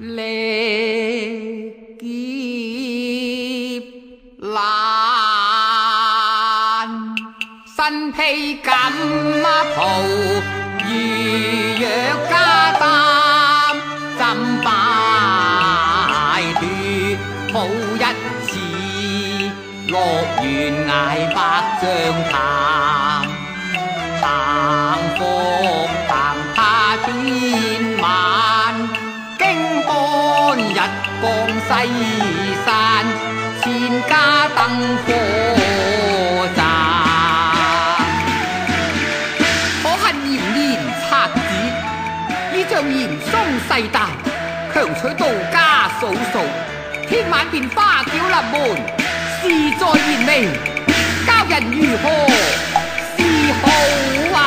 lệ kiếp lan 身披锦袍，如若加擔，怎敗脱？無一次，樂園捱百丈談。门，事在人明，教人如何是好啊？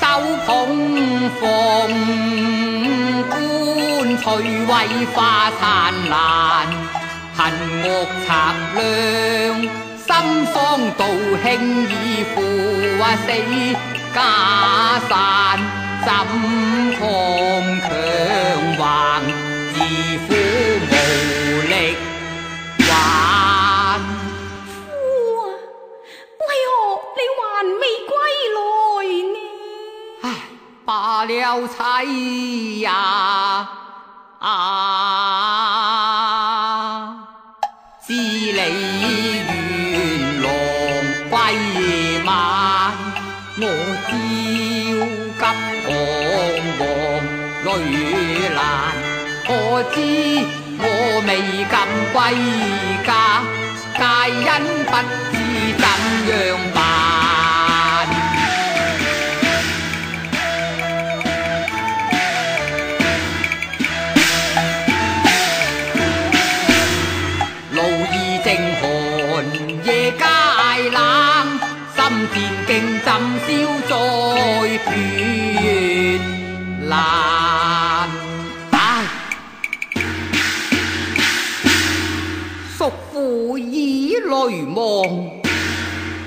手捧凤冠，翠微花灿烂，恨恶贼亮，心丧道轻已负啊死家散，怎抗强横？自苦无力。还夫啊！为何你还未归来呢？唉，罢了妻呀啊！知我未敢归家皆因不知怎样回望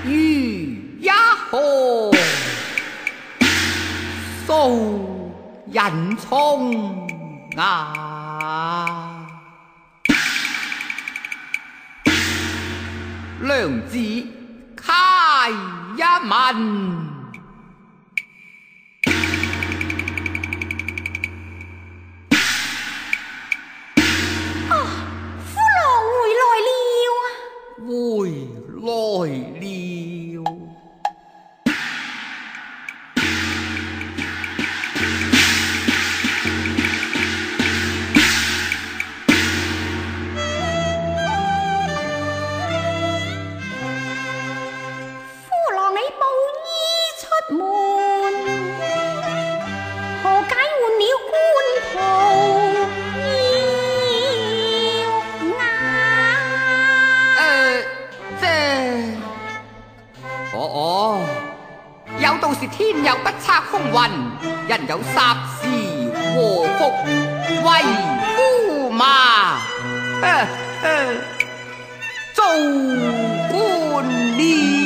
于一何苏人聪啊良子开一问天有不测风云，人有霎时祸福，为夫嘛，做官了。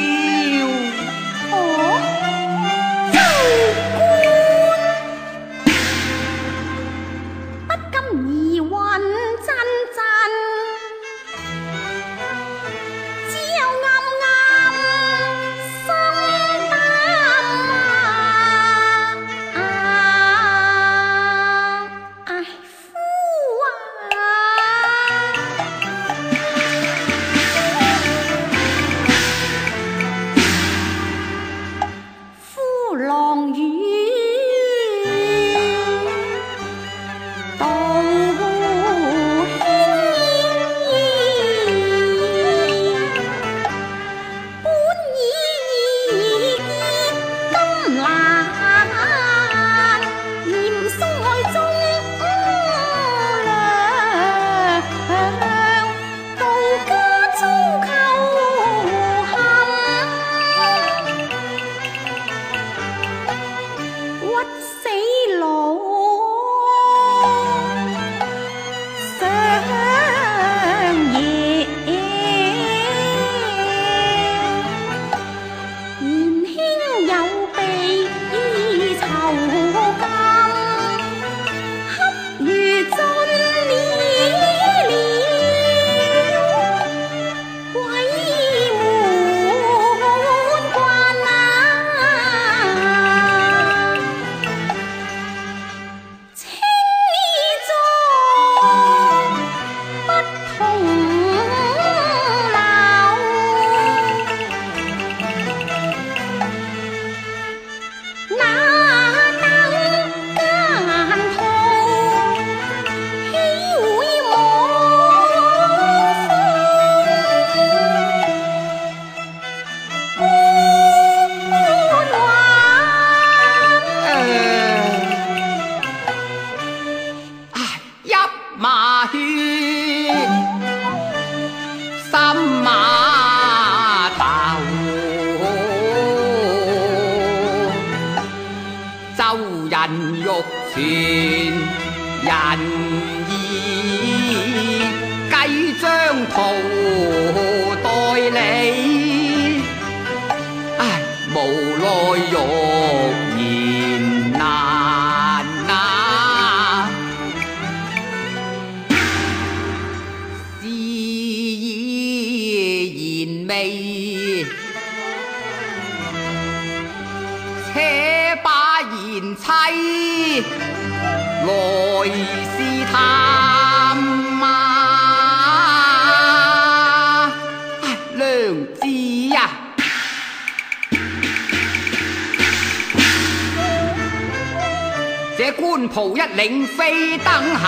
袍一领，飞灯闲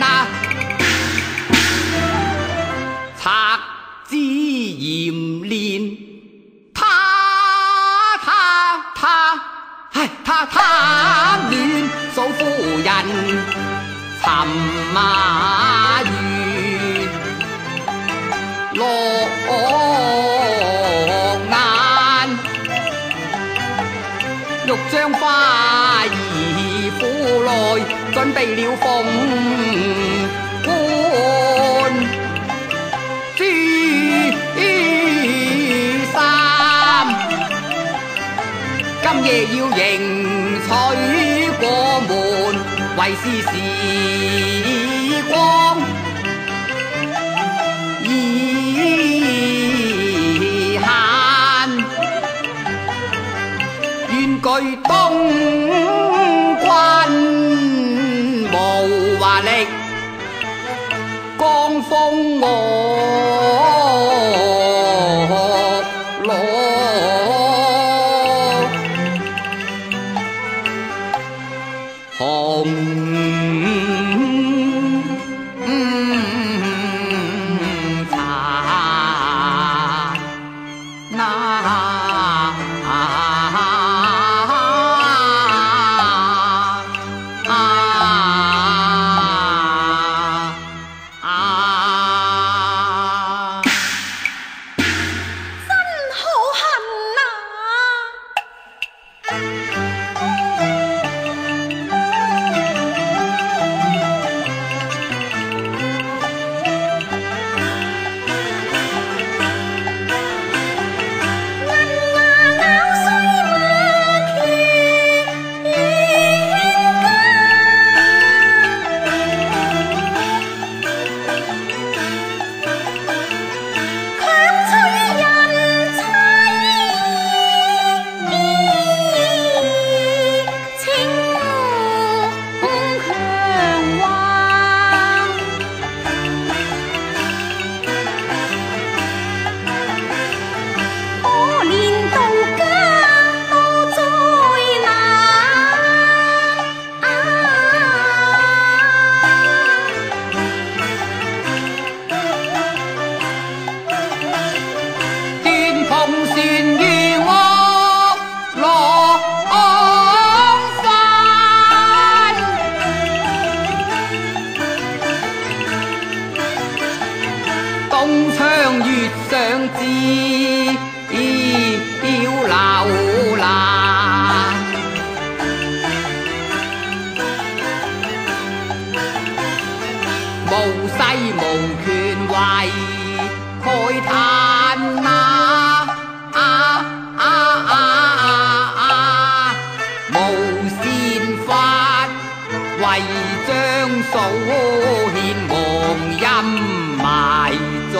呐，贼之严练，他他他，唉他他恋嫂夫人，寻马月落雁，欲将花。准备了凤冠珠三今夜要迎娶过门为是时光。已限愿举东 العظيم 无势无权为慨叹啊啊啊啊啊啊。无宪法为将数献王阴埋尽。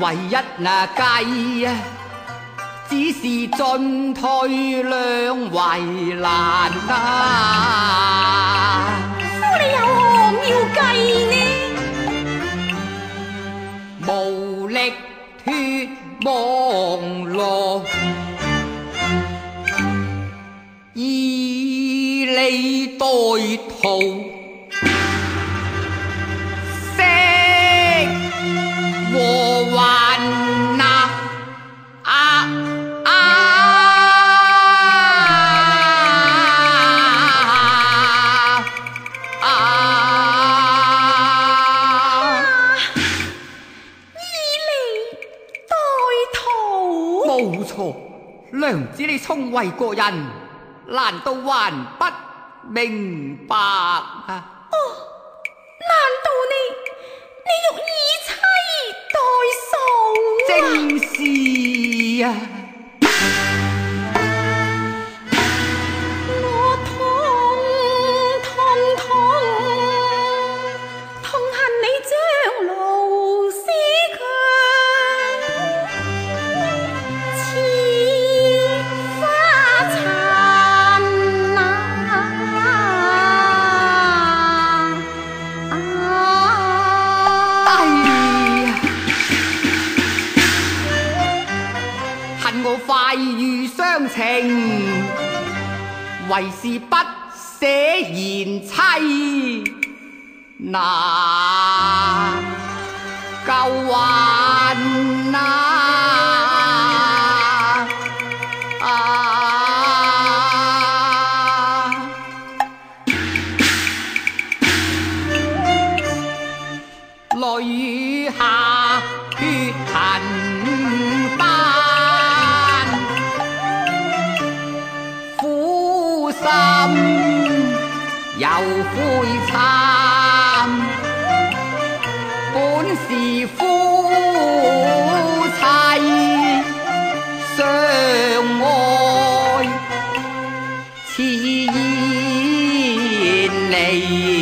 唯一那计啊，只是进退两为难啊！夫你有何妙计呢？无力脱网罗。娘子你聪为过人，难道还不明白啊？哦，难道你你用以妻代数啊？正是啊。情为是不舍贤妻难救还悔惨，本是夫妻相爱，似烟离。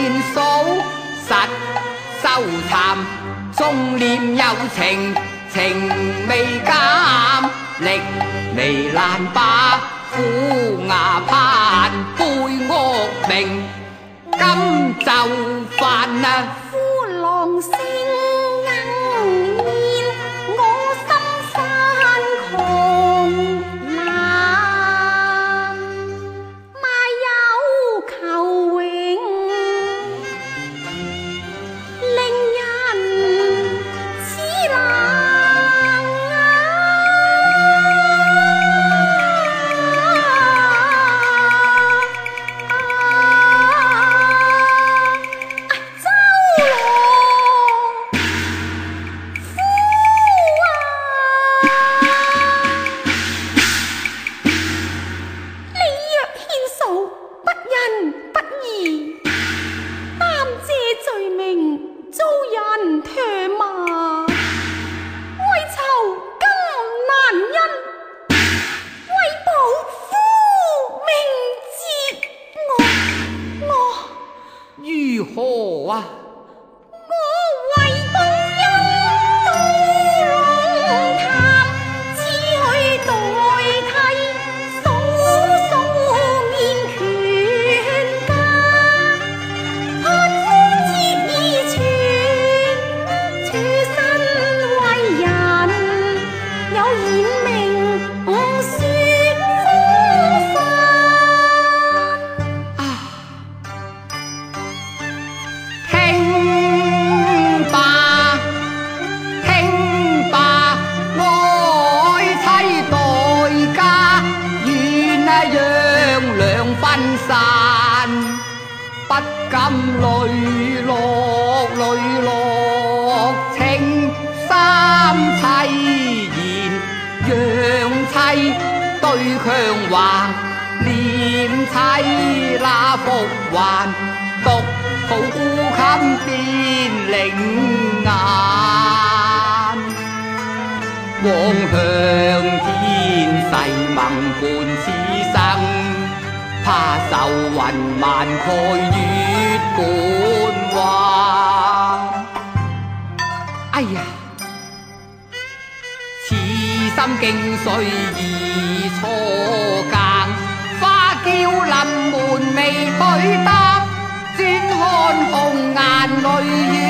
面數實羞慚，中念有情情未減，力彌難把苦牙盼，背惡名今就犯啊！呼浪聲。强往，念妻那复还，独抱孤堪变灵眼。望向天世盟伴此生，怕愁云漫盖月半弯。哎呀，此心竟碎然。未對答，轉看紅顏淚雨。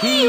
He